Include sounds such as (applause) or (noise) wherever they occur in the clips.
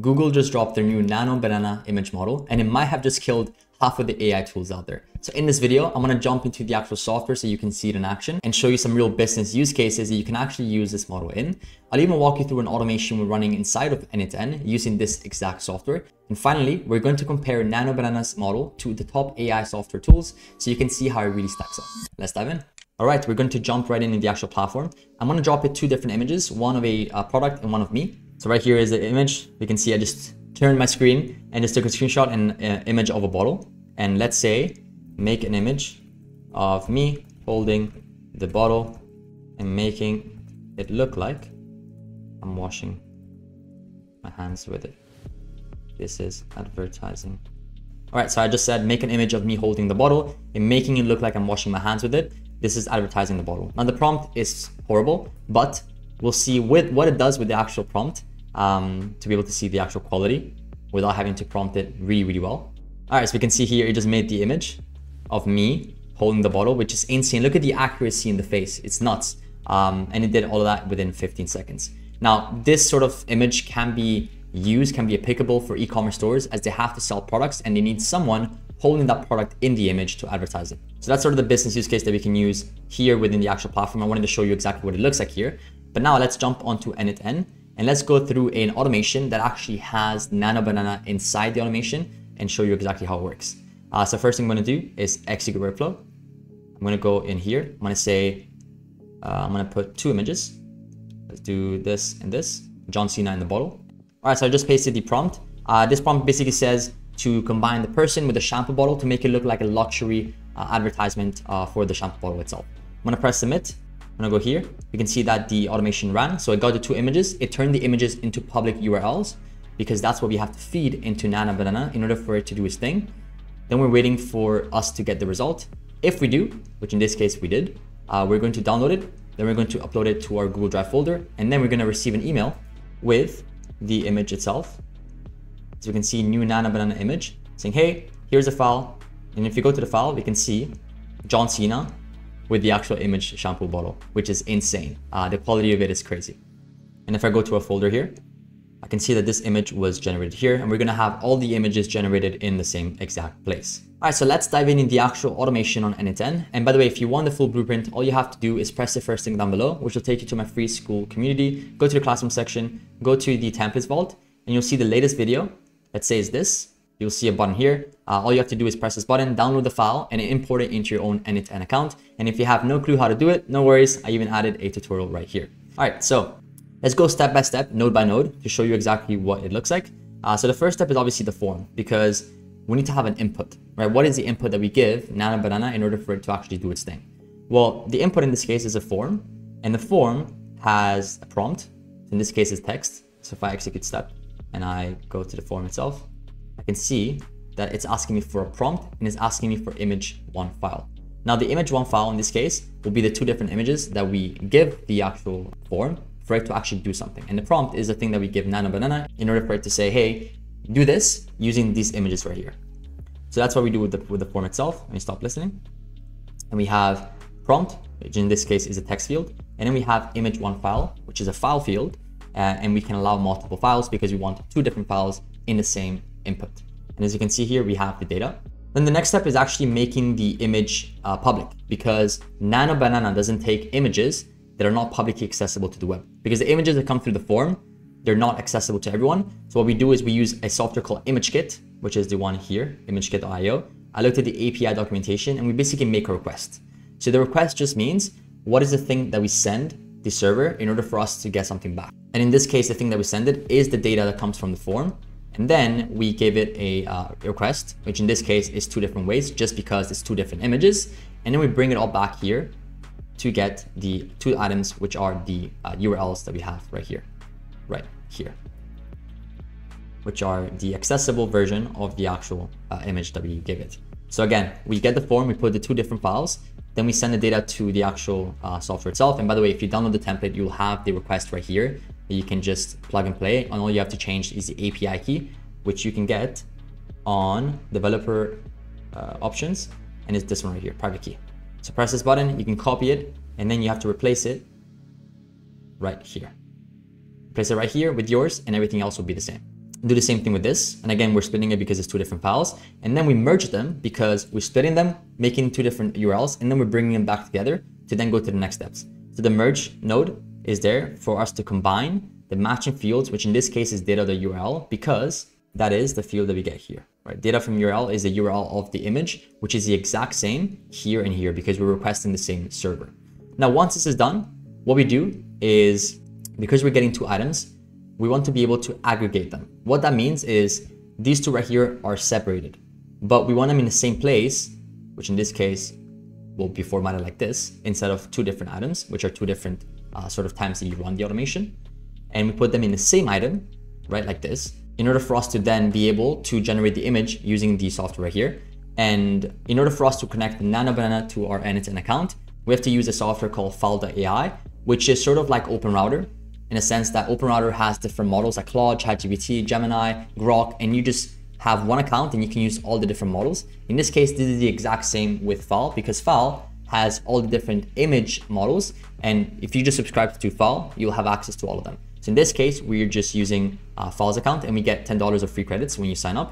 Google just dropped their new Nano Banana image model, and it might have just killed half of the AI tools out there. So in this video, I'm gonna jump into the actual software so you can see it in action and show you some real business use cases that you can actually use this model in. I'll even walk you through an automation we're running inside of n8n using this exact software. And finally, we're going to compare Nano Banana's model to the top AI software tools so you can see how it really stacks up. Let's dive in. All right, we're going to jump right in in the actual platform. I'm gonna drop it two different images, one of a uh, product and one of me. So right here is the image. You can see I just turned my screen and just took a screenshot and uh, image of a bottle. And let's say make an image of me holding the bottle and making it look like I'm washing my hands with it. This is advertising. All right, so I just said make an image of me holding the bottle and making it look like I'm washing my hands with it. This is advertising the bottle. Now the prompt is horrible, but we'll see with what it does with the actual prompt um, to be able to see the actual quality without having to prompt it really, really well. All right, so we can see here, it just made the image of me holding the bottle, which is insane. Look at the accuracy in the face. It's nuts. Um, and it did all of that within 15 seconds. Now, this sort of image can be used, can be applicable for e-commerce stores as they have to sell products and they need someone holding that product in the image to advertise it. So that's sort of the business use case that we can use here within the actual platform. I wanted to show you exactly what it looks like here. But now let's jump onto n8n and let's go through an automation that actually has Nano Banana inside the automation and show you exactly how it works. Uh, so first thing I'm gonna do is execute workflow. I'm gonna go in here. I'm gonna say, uh, I'm gonna put two images. Let's do this and this. John Cena in the bottle. All right, so I just pasted the prompt. Uh, this prompt basically says to combine the person with the shampoo bottle to make it look like a luxury uh, advertisement uh, for the shampoo bottle itself. I'm gonna press submit. I'm gonna go here. You can see that the automation ran. So it got the two images. It turned the images into public URLs because that's what we have to feed into Nano Banana in order for it to do its thing. Then we're waiting for us to get the result. If we do, which in this case we did, uh, we're going to download it. Then we're going to upload it to our Google Drive folder. And then we're going to receive an email with the image itself. So we can see new Nano Banana image saying, hey, here's a file. And if you go to the file, we can see John Cena with the actual image shampoo bottle, which is insane. Uh, the quality of it is crazy. And if I go to a folder here, I can see that this image was generated here and we're gonna have all the images generated in the same exact place. All right, so let's dive in in the actual automation on n8n. And by the way, if you want the full blueprint, all you have to do is press the first link down below, which will take you to my free Skool community. Go to the classroom section, go to the templates vault, and you'll see the latest video that says this. You'll see a button here. Uh, all you have to do is press this button, download the file, and import it into your own n8n account. And if you have no clue how to do it, no worries. I even added a tutorial right here. All right, so Let's go step by step, node by node, to show you exactly what it looks like. Uh, so the first step is obviously the form, because we need to have an input, right? What is the input that we give Nano Banana in order for it to actually do its thing? Well, the input in this case is a form, and the form has a prompt. In this case, is text. So if I execute step and I go to the form itself, I can see that it's asking me for a prompt and it's asking me for image one file. Now the image one file in this case will be the two different images that we give the actual form for it to actually do something. And the prompt is the thing that we give Nano Banana in order for it to say, hey, do this using these images right here. So that's what we do with the, with the form itself. Let me stop listening. And we have prompt, which in this case is a text field. And then we have image one file, which is a file field. Uh, and we can allow multiple files because we want two different files in the same input. And as you can see here, we have the data. Then the next step is actually making the image uh, public because Nano Banana doesn't take images that are not publicly accessible to the web. Because the images that come through the form, they're not accessible to everyone. So what we do is we use a software called ImageKit, which is the one here, imagekit.io. I looked at the API documentation and we basically make a request. So the request just means what is the thing that we send the server in order for us to get something back. And in this case, the thing that we send it is the data that comes from the form. And then we give it a uh, request, which in this case is two different ways, just because it's two different images. And then we bring it all back here to get the two items, which are the uh, URLs that we have right here, right here, which are the accessible version of the actual uh, image that we give it. So again, we get the form, we put the two different files, then we send the data to the actual uh, software itself. And by the way, if you download the template, you'll have the request right here that you can just plug and play. And all you have to change is the API key, which you can get on developer uh, options. And it's this one right here, private key. So press this button, you can copy it, and then you have to replace it right here. Place it right here with yours, and everything else will be the same. do the same thing with this. And again, we're splitting it because it's two different files. And then we merge them because we're splitting them, making two different URLs, and then we're bringing them back together to then go to the next steps. So the merge node is there for us to combine the matching fields, which in this case is data the URL, because that is the field that we get here, right? Data from URL is the URL of the image, which is the exact same here and here because we're requesting the same server. Now, once this is done, what we do is because we're getting two items, we want to be able to aggregate them. What that means is these two right here are separated, but we want them in the same place, which in this case will be formatted like this instead of two different items, which are two different uh, sort of times that you run the automation. And we put them in the same item, right, like this, in order for us to then be able to generate the image using the software here. And in order for us to connect the Nano Banana to our n8n account, we have to use a software called Fal.ai, which is sort of like OpenRouter in a sense that OpenRouter has different models like Claude, ChatGPT, Gemini, Grok, and you just have one account and you can use all the different models. In this case, this is the exact same with Fal because Fal has all the different image models. And if you just subscribe to Fal, you'll have access to all of them. So in this case, we're just using uh, Fal's account and we get $10 of free credits when you sign up.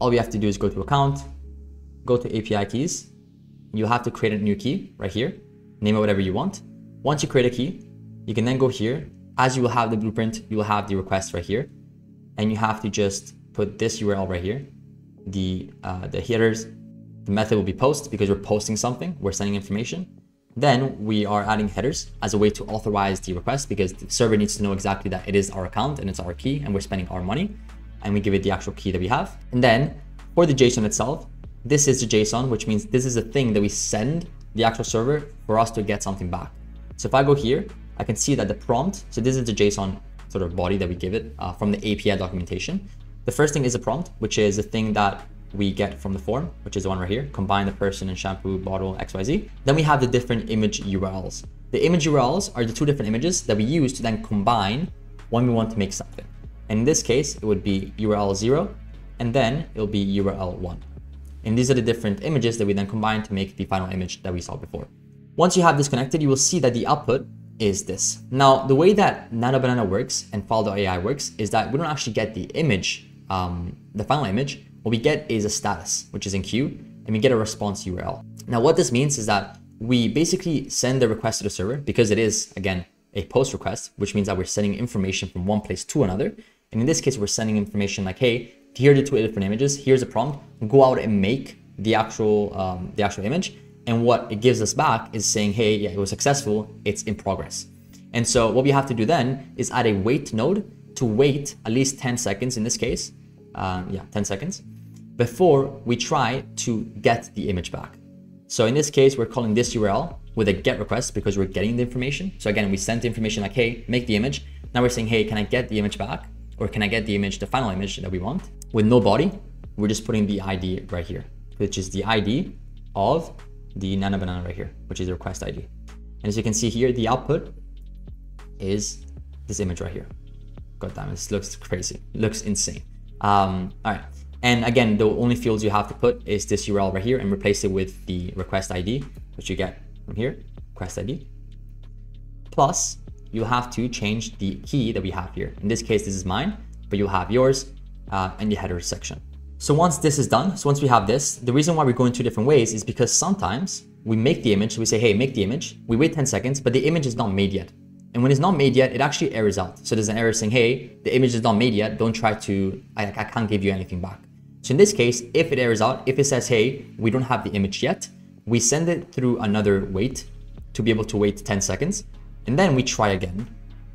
All we have to do is go to account, go to API keys. You have to create a new key right here. Name it whatever you want. Once you create a key, you can then go here. As you will have the blueprint, you will have the request right here. And you have to just put this URL right here. The, uh, the headers, the method will be post because we're posting something, we're sending information. Then we are adding headers as a way to authorize the request because the server needs to know exactly that it is our account and it's our key and we're spending our money and we give it the actual key that we have. And then for the JSON itself, this is the JSON, which means this is a thing that we send the actual server for us to get something back. So if I go here I can see that the prompt, so this is the JSON sort of body that we give it uh, from the API documentation. The first thing is a prompt, which is the thing that we get from the form, which is the one right here, combine the person and shampoo, bottle, XYZ. Then we have the different image URLs. The image URLs are the two different images that we use to then combine when we want to make something. And in this case, it would be URL 0, and then it'll be URL 1. And these are the different images that we then combine to make the final image that we saw before. Once you have this connected, you will see that the output is this. Now, the way that Nano Banana works and Fal.ai works is that we don't actually get the image, um, the final image. What we get is a status, which is in queue, and we get a response URL. Now, what this means is that we basically send the request to the server because it is, again, a post request, which means that we're sending information from one place to another. And in this case, we're sending information like, hey, here are the two different images. Here's a prompt. Go out and make the actual um, the actual image and what it gives us back is saying, hey, yeah, it was successful, it's in progress. And so what we have to do then is add a wait node to wait at least 10 seconds in this case, um, yeah, 10 seconds, before we try to get the image back. So in this case, we're calling this URL with a get request because we're getting the information. So again, we sent the information like, hey, make the image. Now we're saying, hey, can I get the image back? Or can I get the image, the final image that we want? With no body, we're just putting the ID right here, which is the ID of the Nano Banana right here, which is the request ID. And as you can see here, the output is this image right here. God damn, this looks crazy. It looks insane. Um, all right. And again, the only fields you have to put is this URL right here and replace it with the request ID, which you get from here, request ID. Plus, you have to change the key that we have here. In this case, this is mine, but you'll have yours uh, in the header section. So once this is done, so once we have this, the reason why we're going two different ways is because sometimes we make the image, so we say, hey, make the image, we wait 10 seconds, but the image is not made yet. And when it's not made yet, it actually errors out. So there's an error saying, hey, the image is not made yet, don't try to, I, I can't give you anything back. So in this case, if it errors out, if it says, hey, we don't have the image yet, we send it through another wait to be able to wait 10 seconds. And then we try again.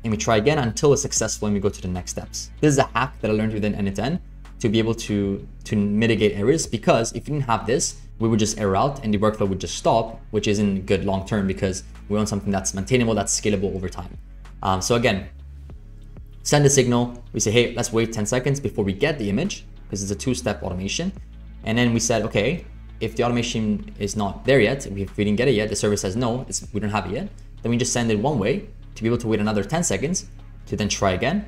And we try again until it's successful and we go to the next steps. This is a hack that I learned within n8n to be able to, to mitigate errors because if you didn't have this, we would just error out and the workflow would just stop, which isn't good long term because we want something that's maintainable, that's scalable over time. Um, so again, send a signal. We say, hey, let's wait 10 seconds before we get the image because it's a two-step automation. And then we said, okay, if the automation is not there yet, if we didn't get it yet, the server says no, we don't have it yet, then we just send it one way to be able to wait another 10 seconds to then try again,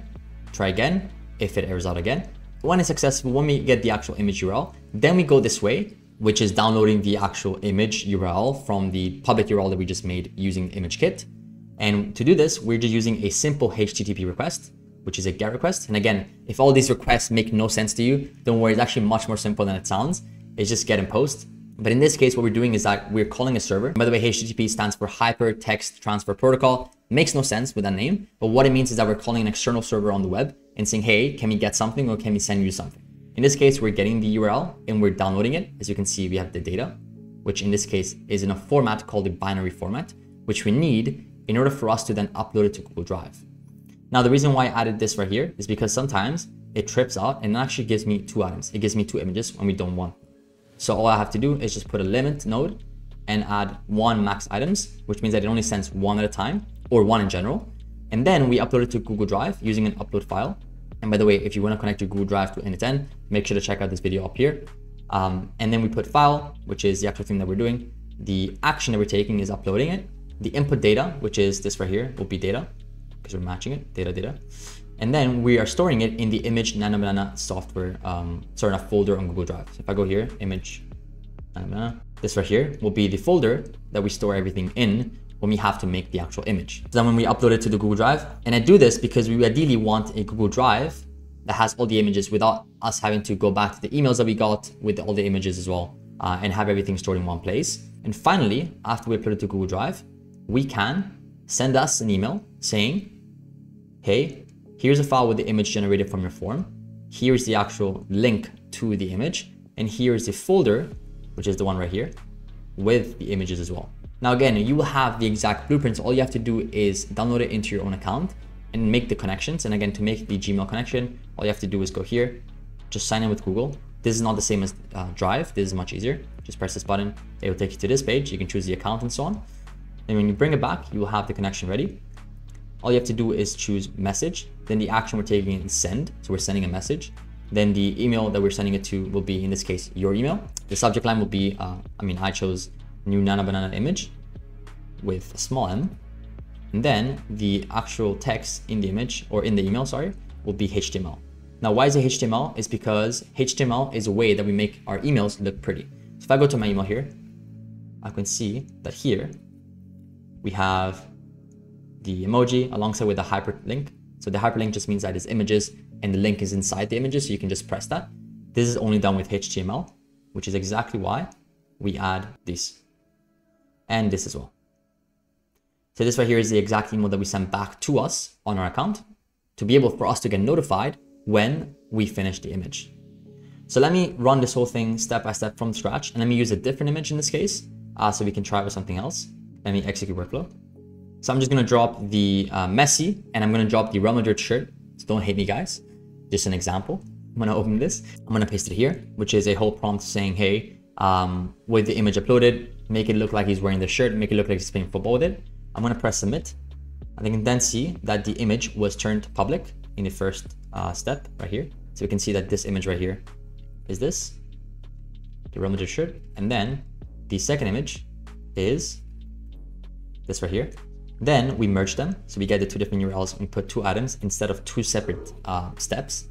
try again, if it errors out again, when it's successful, when we get the actual image URL, then we go this way, which is downloading the actual image URL from the public URL that we just made using ImageKit. And to do this, we're just using a simple HTTP request which is a GET request. And again, if all these requests make no sense to you, don't worry, it's actually much more simple than it sounds. It's just GET and POST. But in this case, what we're doing is that we're calling a server. By the way, HTTP stands for Hypertext Transfer Protocol. Makes no sense with that name, but what it means is that we're calling an external server on the web and saying, hey, can we get something or can we send you something? In this case, we're getting the URL and we're downloading it. As you can see, we have the data, which in this case is in a format called a binary format, which we need in order for us to then upload it to Google Drive. Now, the reason why I added this right here is because sometimes it trips out and actually gives me two items. It gives me two images when we don't want. So all I have to do is just put a limit node and add one max items, which means that it only sends one at a time or one in general. And then we upload it to Google Drive using an upload file. And by the way, if you want to connect your Google Drive to n8n, make sure to check out this video up here. Um, and then we put file, which is the actual thing that we're doing. The action that we're taking is uploading it. The input data, which is this right here, will be data because we're matching it, data, data. And then we are storing it in the image nanobanana software, um, sorry, not folder on Google Drive. So if I go here, image this right here will be the folder that we store everything in when we have to make the actual image. So then when we upload it to the Google Drive, and I do this because we ideally want a Google Drive that has all the images without us having to go back to the emails that we got with all the images as well uh, and have everything stored in one place. And finally, after we upload it to Google Drive, we can send us an email saying, hey, here's a file with the image generated from your form. Here's the actual link to the image. And here's the folder, which is the one right here, with the images as well. Now again, you will have the exact blueprints. All you have to do is download it into your own account and make the connections. And again, to make the Gmail connection, all you have to do is go here, just sign in with Google. This is not the same as uh, Drive. This is much easier. Just press this button. It will take you to this page. You can choose the account and so on. And when you bring it back, you will have the connection ready. All you have to do is choose message. Then the action we're taking is send. So we're sending a message. Then the email that we're sending it to will be, in this case, your email. The subject line will be, uh, I mean, I chose new Nano Banana image with a small m. And then the actual text in the image or in the email, sorry, will be HTML. Now, why is it HTML? It's because HTML is a way that we make our emails look pretty. So if I go to my email here, I can see that here we have the emoji alongside with the hyperlink. So the hyperlink just means that it's images and the link is inside the images. So you can just press that. This is only done with HTML, which is exactly why we add this and this as well. So this right here is the exact email that we send back to us on our account to be able for us to get notified when we finish the image. So let me run this whole thing step by step from scratch and let me use a different image in this case uh, so we can try it with something else. Let me execute workflow. So I'm just gonna drop the uh, Messi and I'm gonna drop the Real Madrid shirt. So don't hate me guys, just an example. I'm gonna open this, I'm gonna paste it here, which is a whole prompt saying, hey, um, with the image uploaded, make it look like he's wearing the shirt, make it look like he's playing football with it. I'm gonna press submit. And I can then see that the image was turned public in the first uh, step right here. So we can see that this image right here is this, the Real Madrid shirt. And then the second image is this right here. Then we merge them. So we get the two different URLs and put two items instead of two separate uh, steps.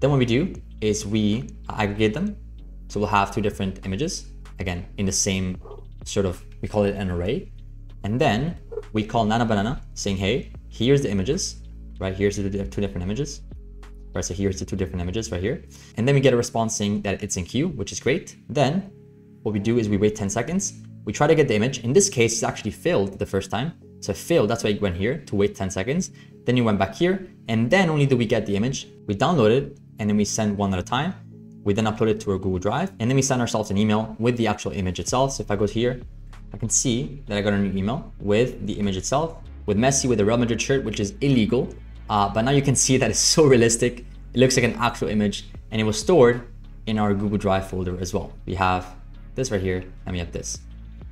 Then what we do is we aggregate them. So we'll have two different images, again, in the same sort of, we call it an array. And then we call Nano Banana saying, hey, here's the images, right? Here's the two different images, right? So here's the two different images right here. And then we get a response saying that it's in queue, which is great. Then what we do is we wait 10 seconds. We try to get the image. In this case, it's actually failed the first time. So failed, that's why it went here to wait 10 seconds. Then you went back here and then only do we get the image. We download it and then we send one at a time. We then upload it to our Google Drive and then we send ourselves an email with the actual image itself. So if I go here, I can see that I got a new email with the image itself, with Messi with the Real Madrid shirt, which is illegal. Uh, but now you can see that it's so (laughs) realistic. It looks like an actual image and it was stored in our Google Drive folder as well. We have this right here and we have this.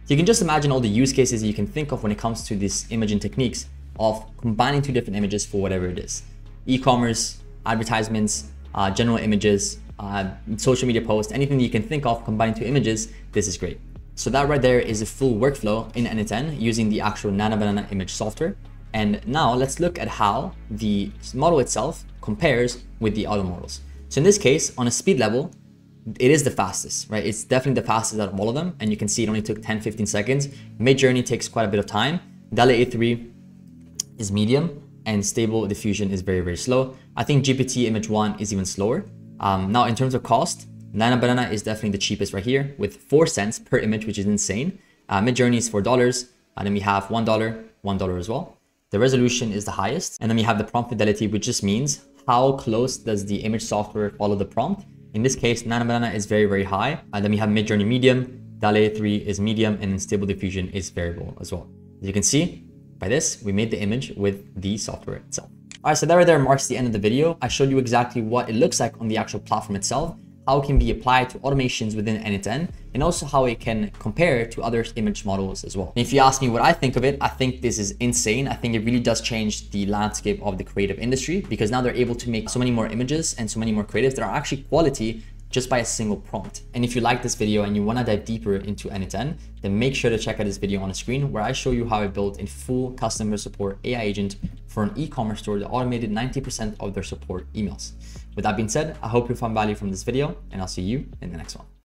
So you can just imagine all the use cases you can think of when it comes to these imaging techniques of combining two different images for whatever it is. E-commerce, advertisements, uh, general images, uh, social media posts, anything that you can think of combining two images, this is great. So that right there is a full workflow in n8n using the actual Nano Banana image software. And now let's look at how the model itself compares with the other models. So in this case, on a speed level, it is the fastest, right? It's definitely the fastest out of all of them. And you can see it only took 10, 15 seconds. Midjourney takes quite a bit of time. DALL-E 3 is medium. and stable diffusion is very, very slow. I think GPT image one is even slower. Um, now, in terms of cost, Nano Banana is definitely the cheapest right here with four cents per image, which is insane. Uh, Midjourney is $4. And then we have $1, $1 as well. The resolution is the highest. And then we have the prompt fidelity, which just means how close does the image software follow the prompt. In this case, Nano Banana is very, very high. And then we have Midjourney medium, DALL-E 3 is medium, and then Stable Diffusion is variable as well. As you can see, by this, we made the image with the software itself. All right, so that there marks the end of the video. I showed you exactly what it looks like on the actual platform itself how it can be applied to automations within n8n, and also how it can compare to other image models as well. And if you ask me what I think of it, I think this is insane. I think it really does change the landscape of the creative industry because now they're able to make so many more images and so many more creatives that are actually quality just by a single prompt. And if you like this video and you want to dive deeper into n8n, then make sure to check out this video on the screen where I show you how I built a full customer support AI agent for an e-commerce store that automated 90% of their support emails. With that being said, I hope you found value from this video and I'll see you in the next one.